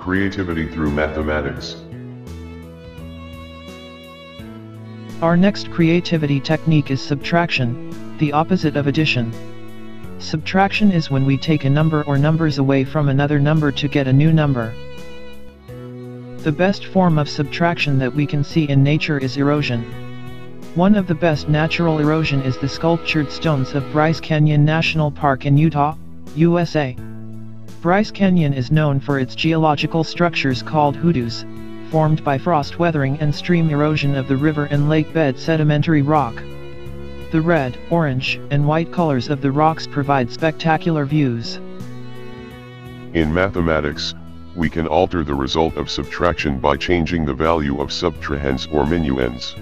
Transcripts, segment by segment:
Creativity through mathematics. Our next creativity technique is subtraction, the opposite of addition. Subtraction is when we take a number or numbers away from another number to get a new number. The best form of subtraction that we can see in nature is erosion. One of the best natural erosion is the sculptured stones of Bryce Canyon National Park in Utah, USA. Bryce Canyon is known for its geological structures called hoodoos, formed by frost weathering and stream erosion of the river and lake bed sedimentary rock. The red, orange, and white colors of the rocks provide spectacular views. In mathematics, we can alter the result of subtraction by changing the value of subtrahends or minuends.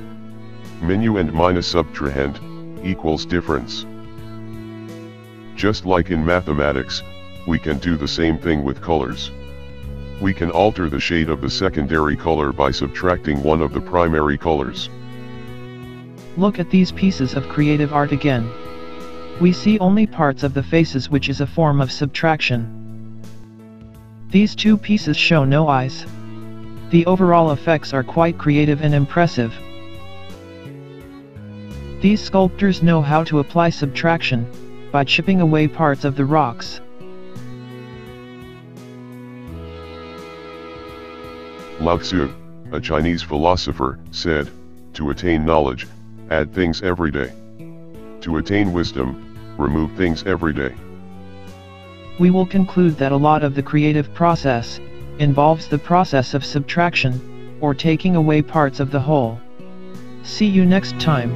Minuend minus subtrahend, equals difference. Just like in mathematics, we can do the same thing with colors. We can alter the shade of the secondary color by subtracting one of the primary colors. Look at these pieces of creative art again. We see only parts of the faces which is a form of subtraction. These two pieces show no eyes. The overall effects are quite creative and impressive. These sculptors know how to apply subtraction, by chipping away parts of the rocks. Lao Tzu, a Chinese philosopher, said, To attain knowledge, add things every day. To attain wisdom, remove things every day. We will conclude that a lot of the creative process, involves the process of subtraction, or taking away parts of the whole. See you next time.